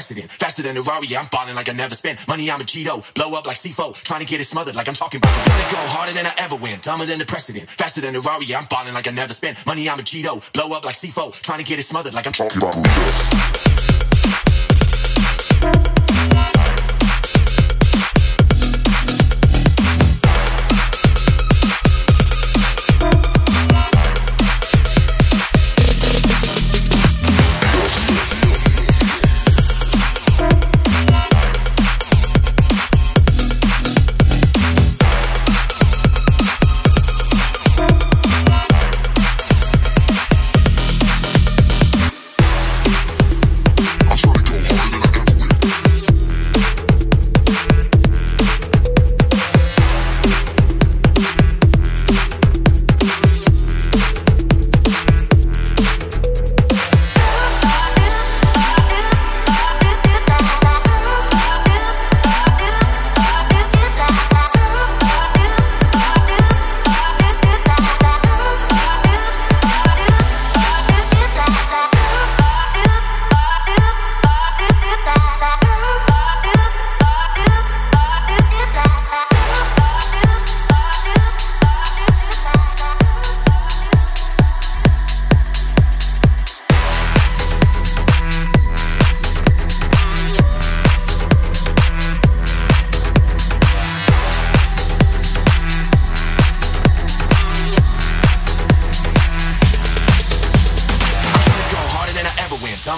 precedent. Faster than a Rari, yeah, I'm balling like I never spent. Money, I'm a Cheeto. Blow up like C4. Trying to get it smothered like I'm talking about. Gonna go harder than I ever win. Dumber than the precedent. Faster than a Rari, yeah, I'm balling like I never spent. Money, I'm a Cheeto. Blow up like C4. Trying to get it smothered like I'm talking about.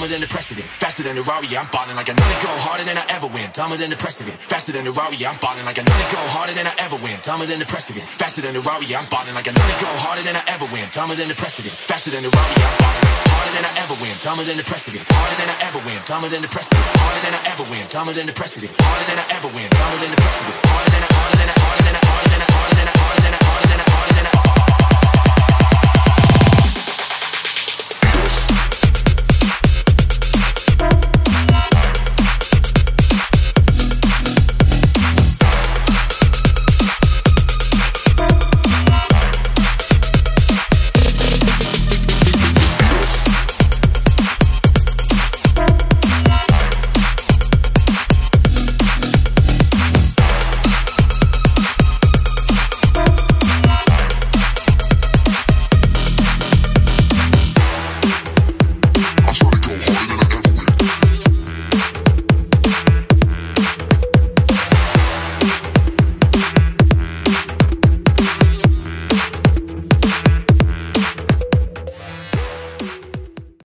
Dumber than the precedent. Faster than the Rari, I'm balling like I know go harder than I ever win. Dumber than the precedent. Faster than the Rari, I'm balling like I know go harder than I ever win. Dumber than the precedent. Faster than the Rari, I'm balling like I know go harder than I ever win. Dumber than the precedent. Faster than the Rari, I'm balling harder than I ever win. Dumber than the precedent. Harder than I ever win. Dumber than the precedent. Harder than I ever win. Dumber than the precedent. Harder than I ever win. Dumber than the precedent. Harder than I, harder than I, harder than I